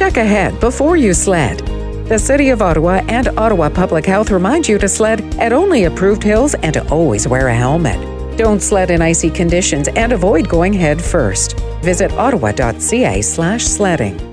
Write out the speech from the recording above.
Check ahead before you sled. The City of Ottawa and Ottawa Public Health remind you to sled at only approved hills and to always wear a helmet. Don't sled in icy conditions and avoid going head first. Visit ottawa.ca slash sledding.